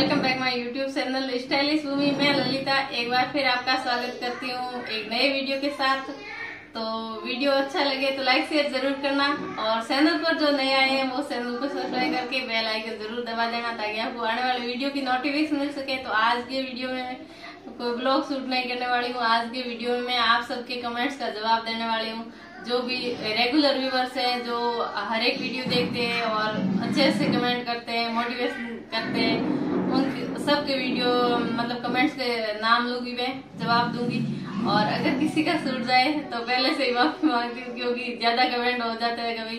Welcome back my YouTube channel stylish Bhumi मैं ललिता। एक बार फिर आपका स्वागत करती हूँ एक नए वीडियो के साथ। तो वीडियो अच्छा लगे तो लाइक, शेयर ज़रूर करना और चैनल पर जो नए आए हैं, वो चैनल को सब्सक्राइब करके बेल आइकन ज़रूर दबा देना ताकि आपको आने वाले वीडियो की नोटिफिकेशन मिल सके। तो आज के वीडियो में कोई ब्लॉग शूट नहीं करने वाली हूँ। आज के वीडियो में आप सबके कमेंट्स का जवाब देने वाली हूँ। जो भी रेगुलर व्यूवर्स हैं, जो हर एक वीडियो देखते हैं और अच्छे से कमेंट करते हैं मोटिवेशन करते हैं सबके वीडियो मतलब कमेंट्स के नाम लूँगी मैं, जवाब दूँगी। और अगर किसी का सूट जाए तो पहले से ही माफ़ी मांगती हूँ, क्योंकि ज़्यादा कमेंट हो जाते हैं कभी।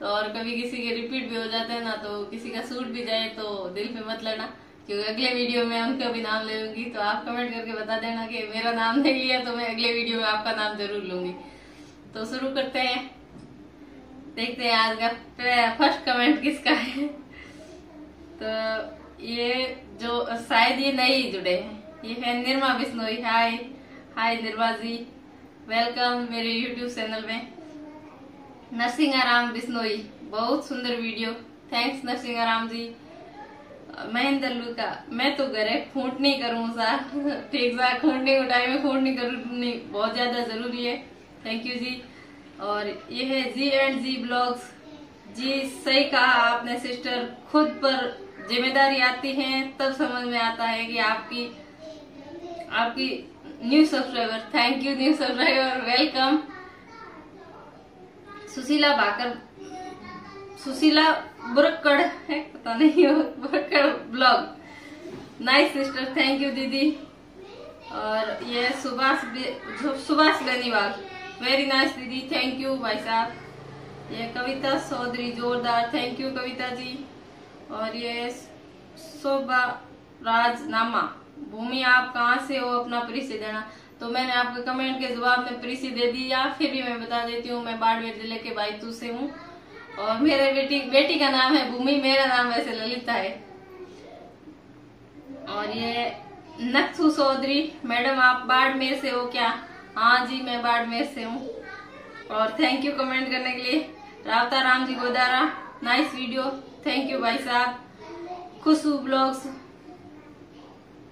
तो और कभी किसी के रिपीट भी हो जाते हैं ना तो किसी का सूट भी जाए तो दिल पे मत लेना। क्योंकि अगले वीडियो में उनका भी नाम ले लूँगी। तो आप कमेंट करके बता देना कि मेरा नाम नहीं लिया तो मैं अगले वीडियो में आपका नाम ज़रूर लूँगी। तो शुरू करते हैं। देखते हैं आज का फ़र्स्ट कमेंट किसका है। तो ये जो, शायद ये नए जुड़े हैं। ये है Nirma Bishnoi. Hi hi Nirma ji. Welcome मेरे यूट्यूब चैनल में। नरसिंह बिश्नोई, बहुत सुंदर वीडियो थैंक्स नरसिंह जी। महेंद्र लुका मैं तो घरे खूंट नहीं करूँ सर ठीक सा खूंटने को टाइम में खूंट नहीं करूँ बहुत ज़्यादा ज़रूरी है। थैंक यू जी। और ये है जी एंड जी ब्लॉग्स जी, सही कहा आपने सिस्टर खुद पर ज़िम्मेदारी आती है, तब समझ में आता है कि आपकी आपकी new subscriber thank you new subscriber welcome Sushila Bhakar Sushila Burakkad है, पता नहीं Burakkad blog nice sister thank you दीदी. और ये सुभाष सुभाष बेनीवाल वेरी नाइस दीदी थैंक यू भाई साहब. ये कविता चौधरी जोरदार थैंक यू कविता जी. और ये शोभा राज नामा भूमि आप कहाँ से हो अपना परिचय देना? तो मैंने आपके कमेंट के जवाब में परिचय दे दिया फिर भी मैं बता देती हूँ, मैं बाड़मेर ज़िले के बाईतू से हूँ। और मेरे बेटी बेटी का नाम है भूमि, मेरा नाम वैसे ललिता है। और ये नक्सू चौधरी, मैडम आप बाड़मेर से हो क्या? हाँ जी, मैं बाड़मेर से हूँ। और थैंक यू कमेंट करने के लिए। Rawta Ram ji Godara nice video thank you भाई साहब Khushboo blogs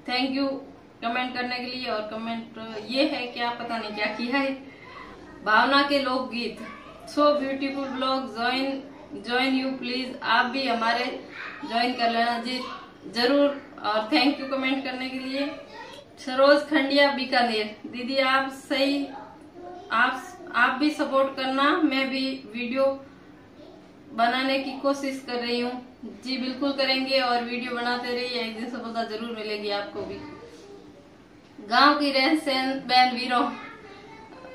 thank you comment करने के लिए और कमेंट ये है क्या पता नहीं क्या किया है। भावना के लोकगीत. So beautiful blog join join you please आप भी हमारे ज्वाइन कर लेना जी. ज़रूर. और थैंक यू कमेंट करने के लिए. सरोज खंडिया बीकानेर. दीदी, आप सही, आप आप भी सपोर्ट करना. मैं भी वीडियो बनाने की कोशिश कर रही हूँ। जी, बिल्कुल करेंगे और वीडियो बनाते रहिए। एक दिन सफलता ज़रूर मिलेगी आपको भी। गाँव की रहन सहन बहन वीरों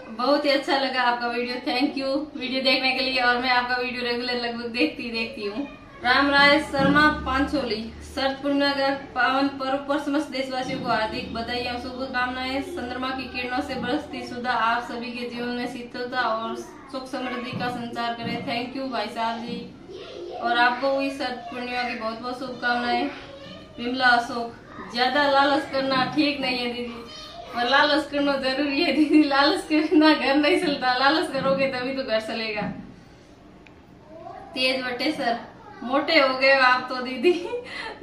बहुत ही अच्छा लगा आपका वीडियो। थैंक यू वीडियो देखने के लिए और मैं आपका वीडियो रेगुलर लगभग देखती देखती हूँ। राम राय शर्मा, पांचोली। सर्द पूर्णिमा का पावन पर्व पर समस्त देशवासियों को हार्दिक बधाई एवं शुभकामनाएँ चंद्रमा की किरणों से बरसती सुधा आप सभी के जीवन में शीतलता और सुख समृद्धि का संचार करे। थैंक यू भाई साहब जी। और आपको हुई सर्द पूर्णिमा की बहुत बहुत शुभकामनाएँ। विमला, अशोक, ज़्यादा लालच करना ठीक नहीं है दीदी। और लालच करना ज़रूरी है दीदी। लालच करना घर नहीं चलता। लालच करोगे तभी तो घर चलेगा। तेज बटे सर। मोटे हो गए आप तो दीदी।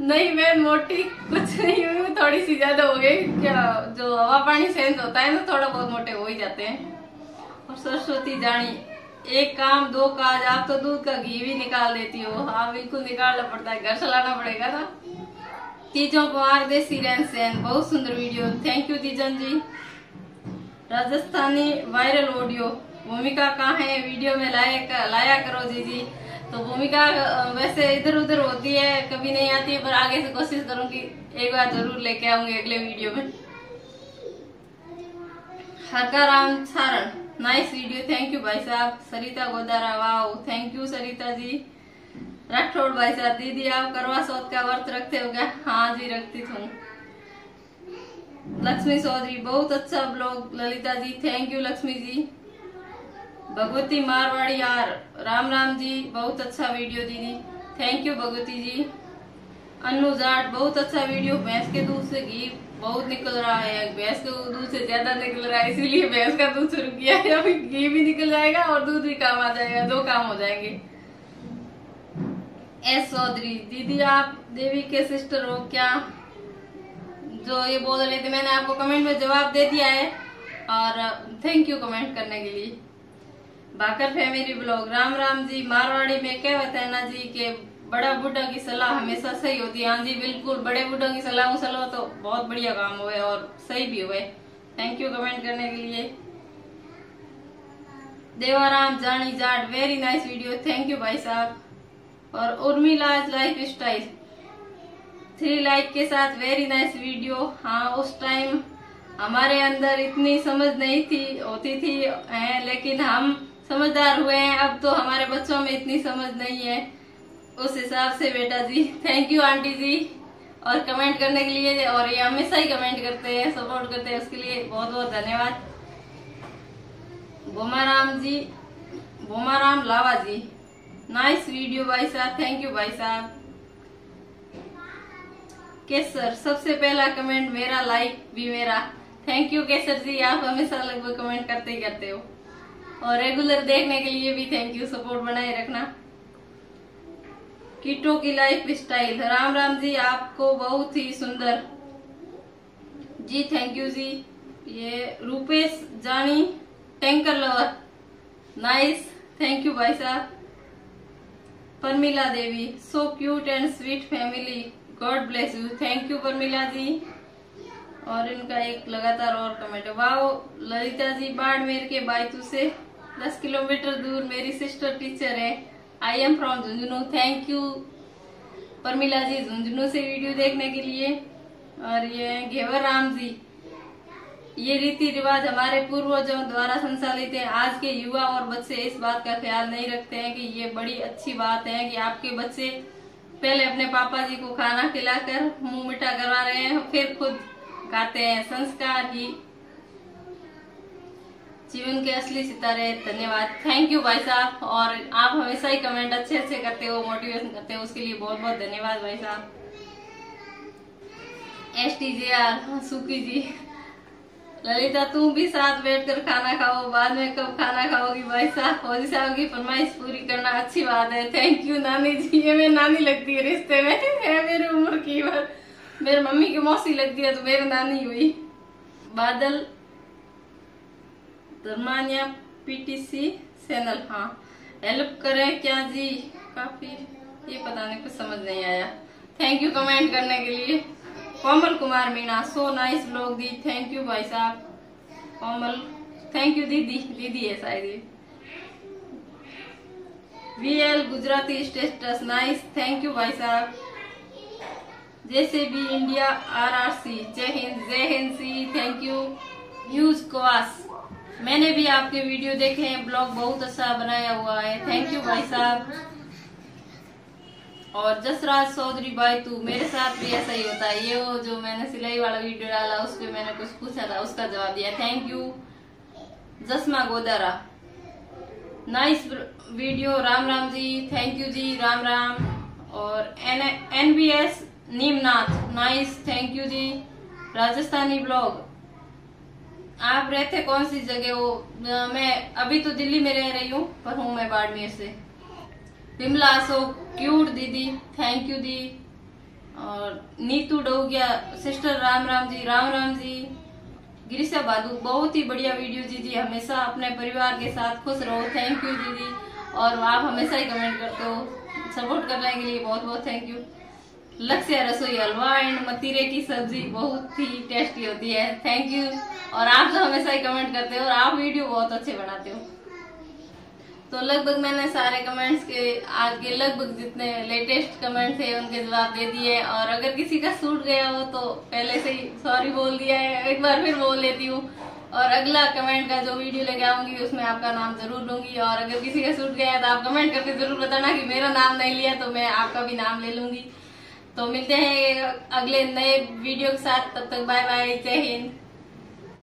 नहीं, मैं मोटी कुछ नहीं हुई, थोड़ी सी ज़्यादा हो गई। क्या, जो हवा पानी चेंज होता है ना, थोड़ा बहुत मोटे हो ही जाते हैं। और सरस्वती जानी, एक काम, दो काज, आप तो दूध का घी भी निकाल देती हो। हाँ बिल्कुल निकालना पड़ता है, घर चलाना पड़ेगा ना। तीजों कुमार देसी रहन सहन, बहुत सुंदर video. Thank you Teejan ji. Rajasthani viral audio Bhumika कहाँ है? वीडियो में लाया लाया करो जी जी तो भूमिका वैसे इधर उधर होती है, कभी नहीं आती है, पर आगे से कोशिश करूँगी एक बार ज़रूर लेके आऊँगी अगले वीडियो में। Harka Ram Saran nice video thank you भाई साहब। Sarita Godara wow thank you Sarita ji. Rathore भाई साहब, दीदी आप करवा चौथ का व्रत रखते हो क्या? हाँ जी, रखती हूँ लक्ष्मी चौधरी, बहुत अच्छा blog Lalita ji thank you Lakshmi ji. Bhagwati Marwari यार राम राम जी, बहुत अच्छा वीडियो दीदी। Thank you Bhagwati ji. अनु जाट, बहुत अच्छा वीडियो। भैंस के दूध से घी बहुत निकल रहा है। भैंस के दूध से ज़्यादा निकल रहा है, इसीलिए भैंस का दूध शुरू किया है। अभी घी भी निकल जाएगा और दूध भी काम आ जाएगा, दो काम हो जाएँगे। एस चौधरी, दीदी आप, देवी के सिस्टर हो क्या? जो ये बोल रहे थे, मैंने आपको कमेंट में जवाब दे दिया है। और थैंक यू कमेंट करने के लिए। Bakar family blog. Ram Ram ji, Marwari में क्या है ना जी के बड़ा बुढ़ा की सलाह हमेशा सही होती है। हाँ जी, बिल्कुल, बड़े बुढ़ा की सलाह सलाह तो बहुत बढ़िया काम हुए और सही भी हुए। थैंक यू कमेंट करने के लिए। Devaram, Jani Jat very nice video thank you भाई साहब। और Urmila life style three like के साथ वेरी नाइस वीडियो हाँ उस टाइम हमारे अंदर इतनी समझ नहीं थी, होती थी लेकिन हम समझदार हुए हैं। अब तो हमारे बच्चों में इतनी समझ नहीं है। उस हिसाब से बेटा जी थैंक यू आंटी जी। और कमेंट करने के लिए, और ये हमेशा ही कमेंट करते हैं सपोर्ट करते हैं, उसके लिए बहुत बहुत धन्यवाद। बोमाराम जी, बोमाराम लावा जी नाइस वीडियो भाई साहब थैंक यू भाई साहब। केसर, सबसे पहला कमेंट मेरा लाइक भी मेरा। थैंक यू केसर जी, आप हमेशा लगभग कमेंट करते ही करते हो। और रेगुलर देखने के लिए भी थैंक यू सपोर्ट बनाए रखना। कीटो की लाइफ स्टाइल राम राम जी, आपको बहुत ही सुंदर। जी थैंक यू जी। ये Rupesh Jani tanker lover nice thank you भाई साहब। Parmila Devi so cute and sweet family God bless you thank you Parmila ji. और इनका एक लगातार और कमेंट वाह ललिता जी, बाड़मेर के बायतू से। दस किलोमीटर दूर मेरी सिस्टर टीचर है। I am from Jhunjhunu thank you Parmila ji Jhunjhunu से वीडियो देखने के लिए। और ये घेवर राम जी ये रीति रिवाज हमारे पूर्वजों द्वारा संचालित है। आज के युवा और बच्चे इस बात का ख्याल नहीं रखते हैं कि ये बड़ी अच्छी बात है कि आपके बच्चे पहले अपने पापा जी को खाना खिलाकर मुँह मिठा करवा रहे हैं फिर खुद खाते हैं। संस्कार ही जीवन के असली सितारे, धन्यवाद। थैंक यू भाई साहब। और आप हमेशा ही कमेंट अच्छे अच्छे करते हो मोटिवेशन करते हो, उसके लिए बहुत बहुत धन्यवाद भाई साहब। एस टी जी आर सुखी जी। ललिता, तुम भी साथ बैठकर खाना खाओ, बाद में कब खाना खाओगी भाई साहब? फौजी साहब की फरमाइश पूरी करना अच्छी बात है। थैंक यू नानी जी। ये मेरी नानी लगती है रिश्ते में। है मेरी उम्र की बात। मेरे मम्मी की मौसी लगती है तो मेरी नानी हुई। बादल धर्मानिया पीटीसी चैनल हाँ। हेल्प करें क्या जी? काफ़ी, ये पता नहीं, कुछ समझ नहीं आया। थैंक यू कमेंट करने के लिए। Komal Kumar Meena so nice blog the. Thank you भाई साहब। कोमल थैंक यू दीदी। दीदी है शायद V L Gujarati status nice thank you भाई साहब। जैसे भी इंडिया आर आर सी जय हिंद जय हिंद सी। थैंक यू यूज़ क्वास मैंने भी आपके वीडियो देखे हैं, ब्लॉग बहुत अच्छा बनाया हुआ है। थैंक यू भाई साहब। और जसराज चौधरी भाई, तू मेरे साथ भी ऐसा ही होता है। ये वो जो मैंने सिलाई वाला वीडियो डाला, उस पर मैंने कुछ पूछा था, उसका जवाब दिया thank you Jasma Godara. Nice video Ram Ram ji thank you जी, राम राम। और N N B S Neemnath nice thank you ji. Rajasthani blog. आप रहते कौन सी जगह? हो मैं अभी तो दिल्ली में रह रही हूँ, पर हूँ मैं बाड़मेर से। विमला अशोक क्यूट दीदी थैंक यू दी। और नीतू डोगिया सिस्टर राम राम जी, राम राम जी। गिरीशा बादू बहुत ही बढ़िया वीडियो जी जी हमेशा अपने परिवार के साथ खुश रहो थैंक यू दीदी। और आप हमेशा ही कमेंट करते हो सपोर्ट करने के लिए बहुत बहुत थैंक यू लक्ष्य, रसोई हलवा एंड मतीरे की सब्ज़ी बहुत ही टेस्टी होती है। थैंक यू और आप तो हमेशा ही कमेंट करते हो और आप वीडियो बहुत अच्छे बनाते हो। तो लगभग मैंने सारे कमेंट्स के आज के लगभग जितने लेटेस्ट कमेंट थे उनके जवाब दे दिए। और अगर किसी का सूट गया हो तो पहले से ही सॉरी बोल दिया है। एक बार फिर बोल लेती हूँ। और अगला कमेंट का जो वीडियो लेके आऊँगी, उसमें आपका नाम ज़रूर लूँगी। और अगर किसी का सूट गया है तो आप कमेंट करके ज़रूर बताना कि मेरा नाम नहीं लिया तो मैं आपका भी नाम ले लूँगी। तो मिलते हैं अगले नए वीडियो के साथ तब तक बाय बाय जय हिंद।